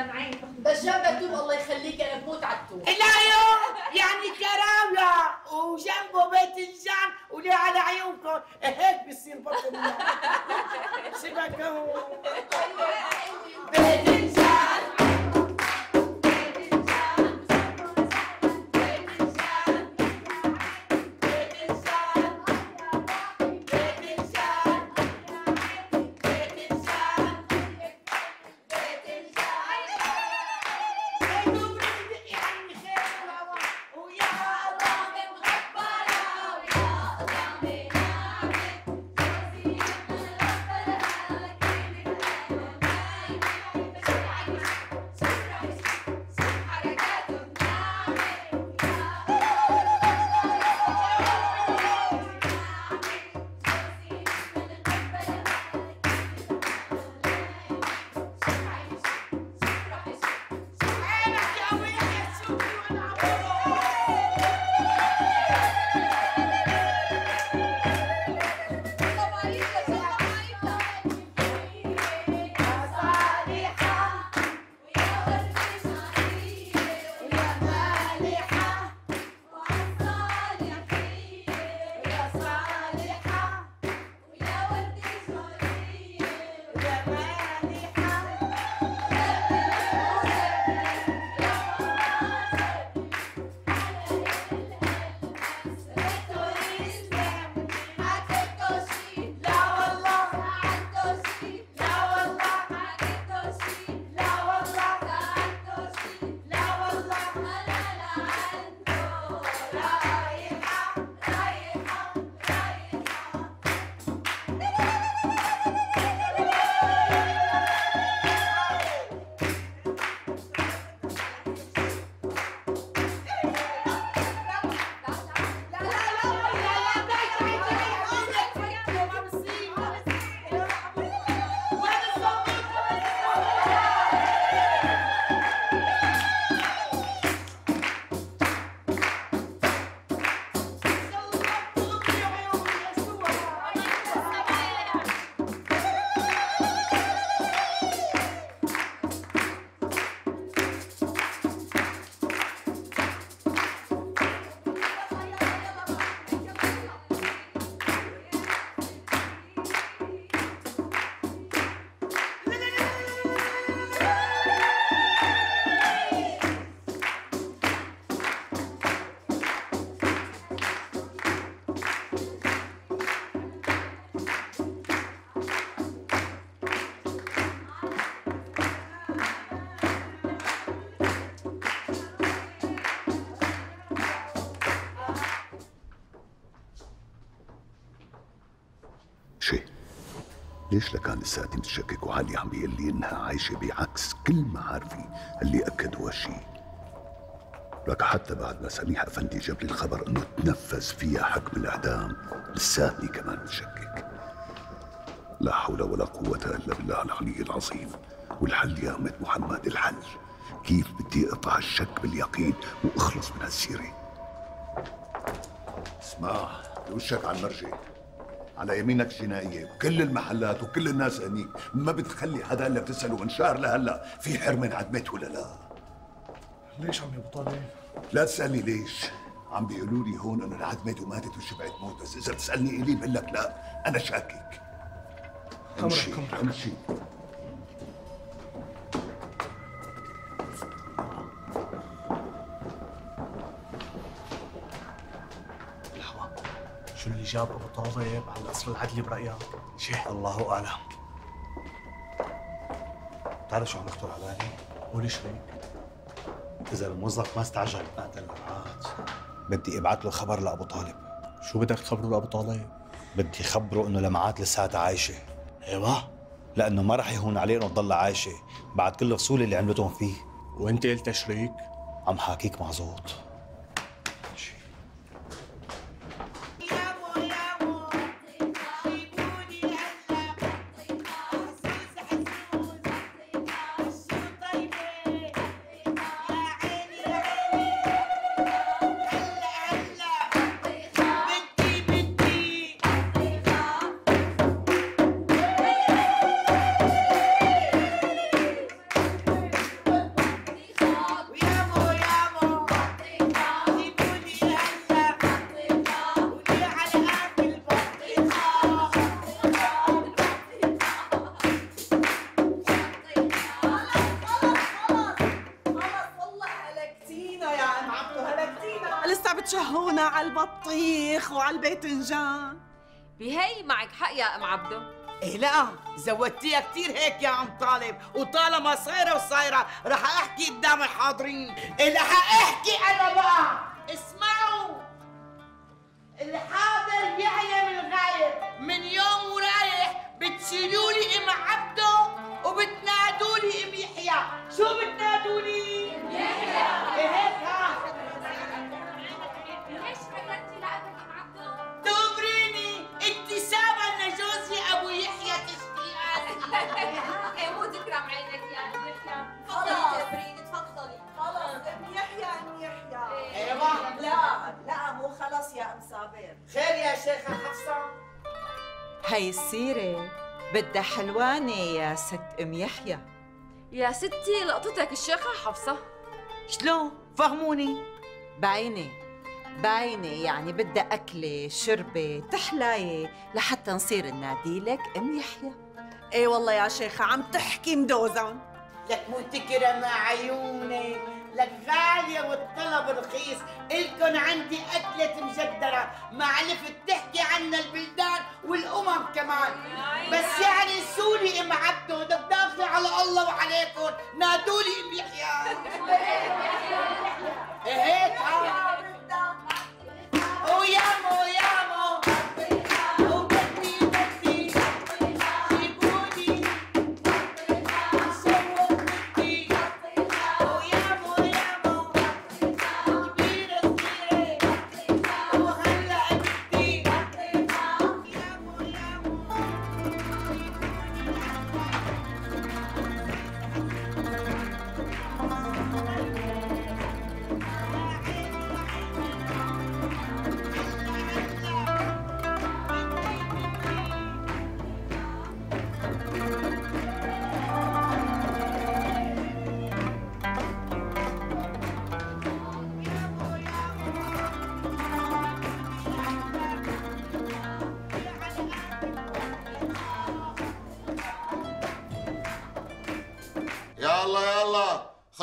عينك بس التوب الله يخليك. ليش لكان لساتي متشكك وعلي عم بيقول لي إنها عايشة بعكس كل معارفي اللي اكدوا هالشي لك حتى بعد ما سميح أفندي جاب لي الخبر إنه تنفذ فيها حكم الأعدام لساتني كمان متشكك لا حول ولا قوة إلا بالله العلي العظيم. والحل يا أمة محمد الحل. كيف بدي أقطع الشك باليقين وأخلص من هالسيرة؟ اسمع وشك على المرجع على يمينك جنائية بكل المحلات وكل الناس هنيك. ما بتخلي حدا الا بتسأله من شهر لهلا في حرمة انعدمت ولا لا؟ ليش عم ابو طالب؟ لا تسألني ليش. عم بيقولوا لي هون انه انعدمت وماتت وشبعت موت بس إذا بتسألني إلي بقول لك لا أنا شاكك. امشي امشي. جاب ابو طالب على الأصل العدلي برايك؟ شيخ. الله أعلم. بتعرف شو عم يخطر على بالي؟ قولي شريك إذا الموظف ما استعجل بعد المبعات بدي ابعث له خبر لأبو طالب. شو بدك تخبره لأبو طالب؟ بدي خبره إنه لمعات لساتها عايشة. أيوه. لأنه ما رح يهون عليه إنه تضل عايشة بعد كل الفصول اللي عملتهم فيه. وأنت قلت شريك؟ عم حاكيك مزبوط على البطيخ وعلى الباذنجان بهي معك حق يا أم عبدو إيه لا زودتيها كتير هيك يا عم طالب. وطالما صايرة وصايرة رح أحكي قدام الحاضرين. اللي رح أحكي أنا بقى. اسمعوا. الحاضر بيعلم الغايب. من يوم ورايح بتشيلوا لي أم عبده وبتنادوا لي أم يحيى. شو بتنادوا لي؟ أم يحيى. إيه هيك هي السيرة بدها حلوانة يا ست أم يحيى. يا ستي لقطتك الشيخة حفصة. شلون؟ فهموني. باينة باينة يعني بدها أكلة شربة تحلاية لحتى نصير نناديلك أم يحيى. إيه والله يا شيخة عم تحكي مدوزن لك متكرة مع عيونك لك غالية والطلب رخيص. إلكن عندي أكلة مجدرة ما عرفت تحكي عنا البلدان بس يعني سوري إم عبده بدك على الله وعليكم. نادولي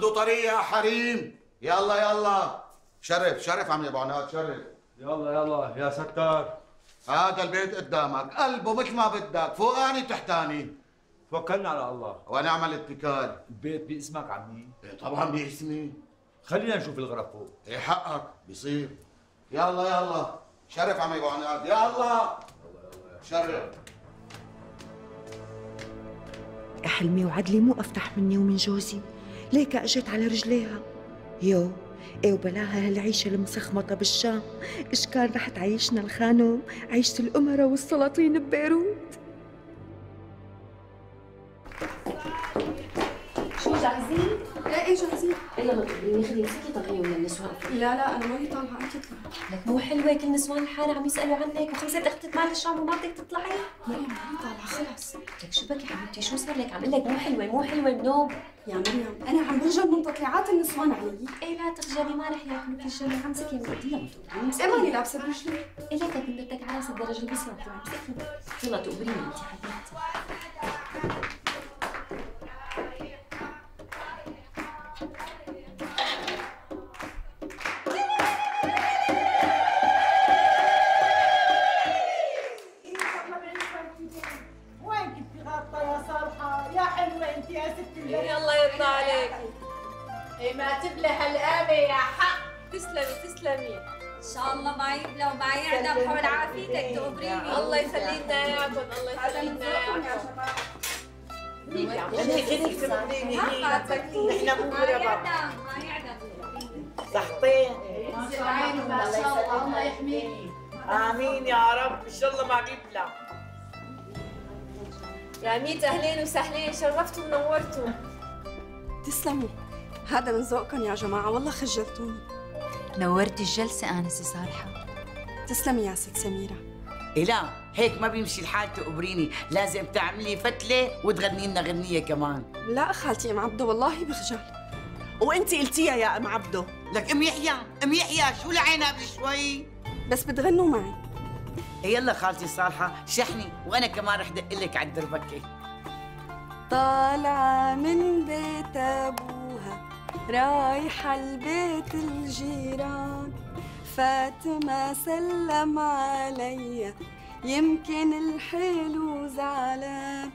خدوا طريق يا حريم. يلا يلا. شرف شرف عمي أبو عناد شرف. يلا يلا. يا ستار. هذا البيت قدامك. قلبه مثل ما بدك. فوقاني تحتاني. توكلنا على الله. ونعم الاتكال البيت باسمك عمي إيه طبعا باسمي. خلينا نشوف الغرف فوق. إيه حقك. بيصير يلا يلا. شرف عمي أبو عناد. يلا. شرف. حلمي وعدلي مو أفتح مني ومن جوزي. ليك اجت على رجليها؟ يو إيه وبلاها هالعيشة المسخمطة بالشام؟ إيش كان رح تعيشنا الخانم عيشة الأمراء والسلاطين ببيروت؟ جاهزين يلا خليني خليني مسكي طلعي ولا النسوان لا لا أنا ماني طالعه انت اطلعي لك مو حلوة كل نسوان الحارة عم يسألوا عنك وخمسة أختك مال الشام وما بدك تطلعي مريم ماني طالعه خلص لك شو بك حبيبتي شو صار لك عم لك مو حلوة مو حلوة النوم يا مريم أنا عم برجل من تطليعات النسوان علي إيه لا تخجلي ما رح ياكلوك الجو عم سكي ما تقبريني إيه ماني لابسه برجلي إيه لا بدك على راس طلعي مسكي يلا تقبريني انت حبيبتي الله يخلينا اياكم الله يخلينا اياكم نحن مو غرباء ما يعدم صحتين ينزل عينه ما شاء الله الله يحميكي آمين يا رب إن شاء الله ما بيبلع يا ميت أهلين وسهلين شرفتوا ونورتوا. تسلموا. هذا من ذوقكم يا جماعة والله خجلتوني. نورتي الجلسة آنسة صالحة. تسلمي يا ست سميرة. إيه لا هيك ما بيمشي الحال تقبريني. لازم تعملي فتلة وتغني لنا غنية كمان. لا خالتي ام عبده والله بخجل. وانت قلتيها يا أم عبده. لك أم يحيى أم يحيى شو لعينها قبل شوي؟ بس بتغنوا معي. يلا خالتي صالحة شحني وأنا كمان رح دق لك على الدربكة. طالعة من بيت أبوها رايحة لبيت الجيران. فاطمة سلم عليا يمكن الحلو زعلان.